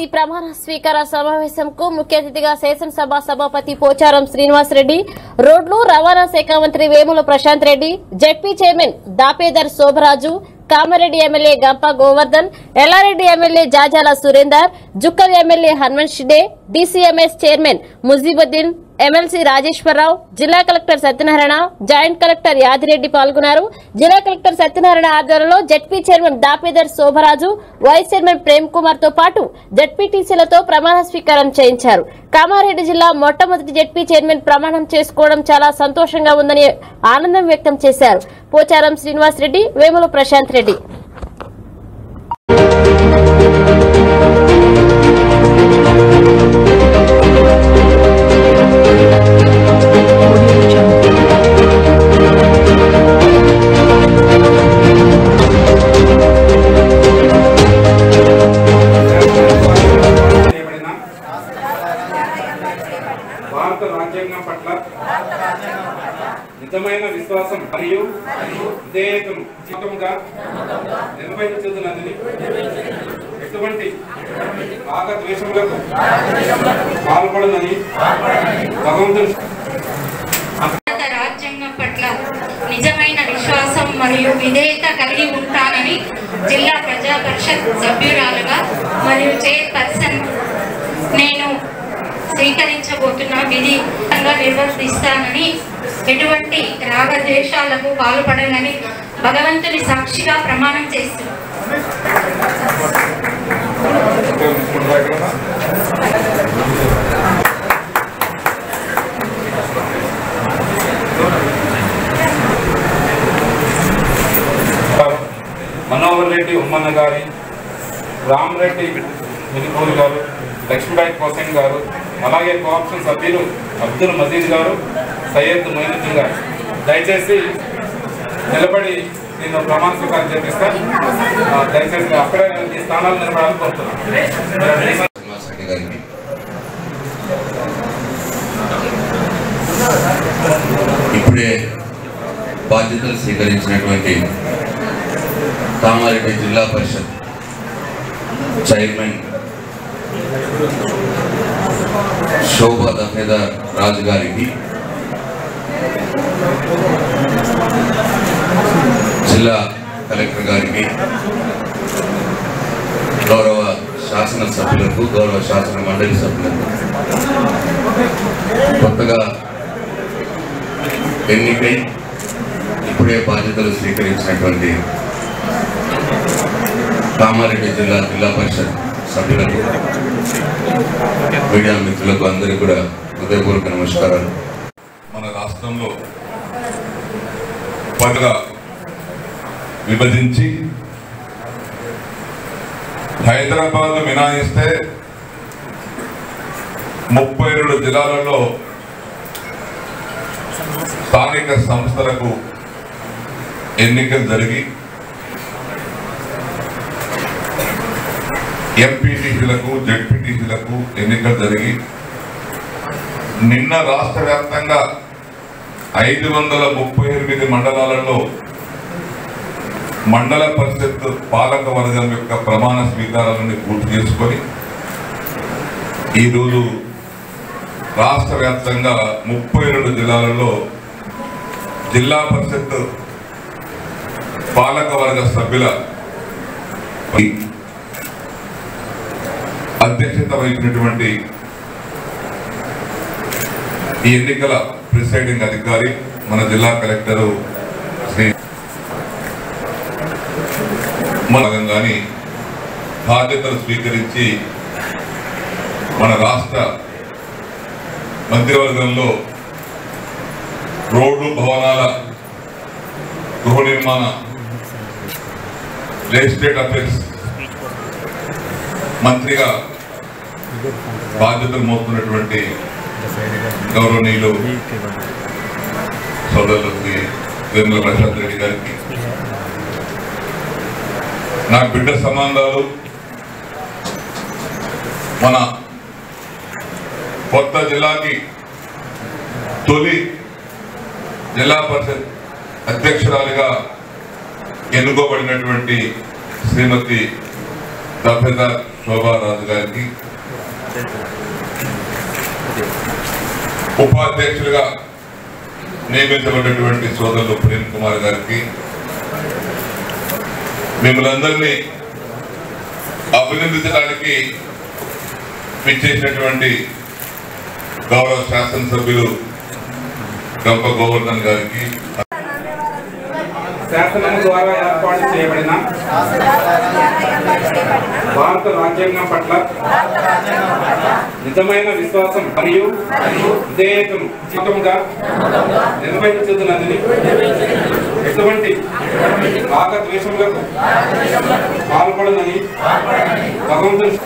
ZPTC ప్రమాణ స్వీకార సమావేశంకు ముఖ్య అతిథిగా శాసనసభ సభాపతి పోచారం శ్రీనివాసరెడ్డి రోడ్లు రవాణా శాఖ మంత్రి Vemula Prashanth Reddy ZP chairman Dapedar Shobharaju Kamareddy MLA Gampa Govardhan Yellareddy MLA Jajala Surender Jukkal MLA Hanwanth Shinde DCMS chairman Mujeebuddin MLC Rajeshwara Rao జిల్లా collector Satyanarayana joint collector Yadireddy పాల్గొన్నారు. జిల్లా కలెక్టర్ సత్యనారాయణ ఆధ్వర్యంలో ZP chairman Dapedar Shobharaju vice chairman Prem కుమార్తో పాటు జడ్పీటీసీలతో ప్రమాణ స్వీకారం చేయించారు. కామారెడ్డి జిల్లా మొట్టమొదటి జడ్పీ చైర్మన్ ప్రమాణం చేసుకోవడం చాలా సంతోషంగా ఉందని ఆనందం వ్యక్తం చేశారు. పోచారం శ్రీనివాస్ రెడ్డి వేముల ప్రశాంత్ రెడ్డి. భారత రాజ్యాంగం పట్ల నిజమైన విశ్వాసం మరియు విధేయకంగా నమ్మకంగా నిర్వహించదునని ఎటువంటి భాగద్వేషములకు పాల్పడదని భగవంతుడు రాజ్యాంగం పట్ల నిజమైన విశ్వాసం మరియు విధేయత కలిగి ఉంటానని జిల్లా ప్రజా పరిషత్ సభ్యురాలుగా మరియు చైర్పర్సన్ నేను స్వీకరించబోతున్న విధి నిర్వర్తిస్తానని ఎటువంటి రాగద్వేషాలకు పాల్పడనని భగవంతుని సాక్షిగా ప్రమాణం చేస్తున్నాను మనోహర్ రెడ్డి ఉమ్మన్న గారి రామరెడ్డి మినిపూరి గారు లక్ష్మీబాయి కోసంగ్ గారు అలాగే కోఆప్షన్ సభ్యులు అబ్దుల్ మజీద్ గారు సయ్యద్ మొయినుద్దీన్ గారు. దయచేసి నిలబడి నేను ప్రమాణ స్వీకారం చేపిస్తాను దయచేసి అక్కడే ఈ స్థానాలు నిలబడాలని కోరుతున్నాను ఇప్పుడే బాధ్యతలు స్వీకరించినటువంటి కామారెడ్డి జిల్లా పరిషత్ చైర్మన్ శోభా దఫేదార్ రాజు గారికి జిల్లా కలెక్టర్ గారికి గౌరవ శాసన సభ్యులకు గౌరవ శాసన మండలి సభ్యులకు. కొత్తగా ఎన్నికై ఇప్పుడే బాధ్యతలు స్వీకరించినటువంటి కామారెడ్డి జిల్లా జిల్లా పరిషత్ సభ్యులకు మీడియా మిత్రులకు అందరికీ కూడా హృదయపూర్వక నమస్కారాలు. మన రాష్ట్రంలో పండుగ విభజించి హైదరాబాద్ మినాయిస్తే ముప్పై రెండు జిల్లాలలో స్థానిక సంస్థలకు ఎన్నికలు జరిగి ఎంపీటీసీలకు జడ్పీటీసీలకు ఎన్నికలు జరిగి నిన్న రాష్ట్ర వ్యాప్తంగా ఐదు వందల ముప్పై ఎనిమిది మండలాలలో మండల పరిషత్ పాలక వర్గం యొక్క ప్రమాణ స్వీకారాలను పూర్తి చేసుకొని ఈరోజు రాష్ట్ర వ్యాప్తంగా ముప్పై రెండు జిల్లాలలో జిల్లా పరిషత్ పాలక వర్గ సభ్యుల అధ్యక్షత వహించినటువంటి ఈ ఎన్నికల ప్రిసైడింగ్ అధికారి మన జిల్లా కలెక్టరు శ్రీ భాగంగాని బాధ్యతలు స్వీకరించి మన రాష్ట్ర మంత్రివర్గంలో రోడ్లు భవనాల గృహ నిర్మాణ లెజిస్లేట్ అఫేర్స్ మంత్రిగా బాధ్యతలు మోస్తున్నటువంటి గౌరవనీయులు సోదరులకి వేముల ప్రసాద్ రెడ్డి గారికి. నా బిడ్డ సంబంధాలు మన కొత్త జిల్లాకి తొలి జిల్లా పరిషత్ అధ్యక్షురాలుగా ఎన్నుకోబడినటువంటి శ్రీమతి దఫేదార్ శోభారాజు గారికి ఉపాధ్యక్షులుగా నియమించబడినటువంటి సోదరులు ప్రేమ్ కుమార్ గారికి మిమ్మల్ని అందరినీ అభినందించడానికి పిచ్చేసినటువంటి గౌరవ శాసనసభ్యులు గంప గోవర్ధన్ గారికి శాసనం ద్వారా ఏర్పాటు చేయబడిన భారత రాజ్యాంగం పట్ల నిజమైన విశ్వాసం మరియు విధేయతను చిత్తముగా నిర్వహించుతున్నదని ఎటువంటి రాగద్వేషములకు పాల్పడదని భగవంతుని